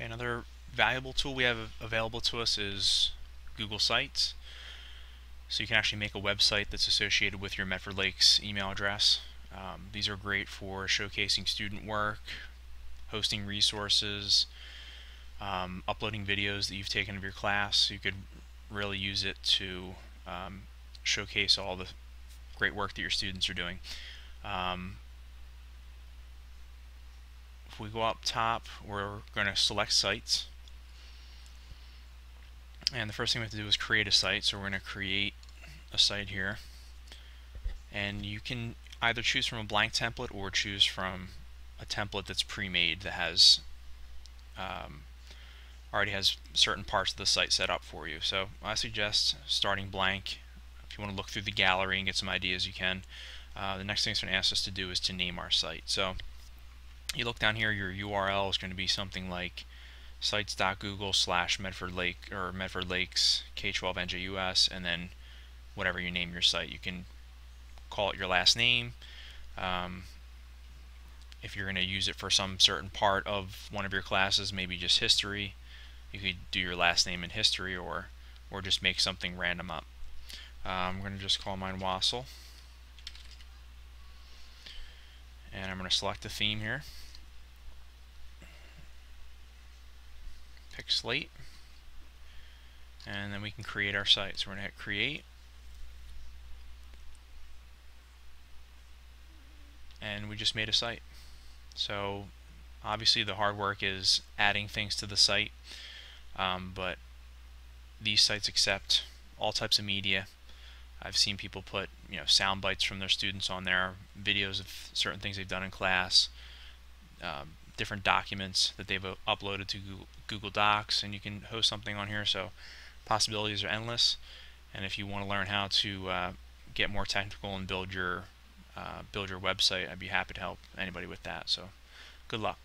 Okay, another valuable tool we have available to us is Google Sites. So you can actually make a website that's associated with your Medford Lakes email address. Um, these are great for showcasing student work, hosting resources, um, uploading videos that you've taken of your class. You could really use it to um, showcase all the great work that your students are doing. Um, we go up top, we're going to select sites. And the first thing we have to do is create a site. So we're going to create a site here. And you can either choose from a blank template or choose from a template that's pre-made that has um, already has certain parts of the site set up for you. So I suggest starting blank. If you want to look through the gallery and get some ideas, you can. Uh, the next thing it's going to ask us to do is to name our site. So you look down here, your URL is going to be something like sites.google slash Medford Lake or Medford Lakes K12 NJUS and then whatever you name your site. You can call it your last name. Um, if you're going to use it for some certain part of one of your classes, maybe just history, you could do your last name in history or or just make something random up. Um, I'm going to just call mine Wassel. And I'm going to select a theme here. Slate. And then we can create our site. So we're going to hit Create. and we just made a site. So obviously the hard work is adding things to the site, um, but these sites accept all types of media. I've seen people put you know sound bites from their students on there, videos of certain things they've done in class, um, different documents that they've uploaded to Google Docs, and you can host something on here. So possibilities are endless. And if you want to learn how to uh, get more technical and build your uh, build your website, I'd be happy to help anybody with that. So good luck.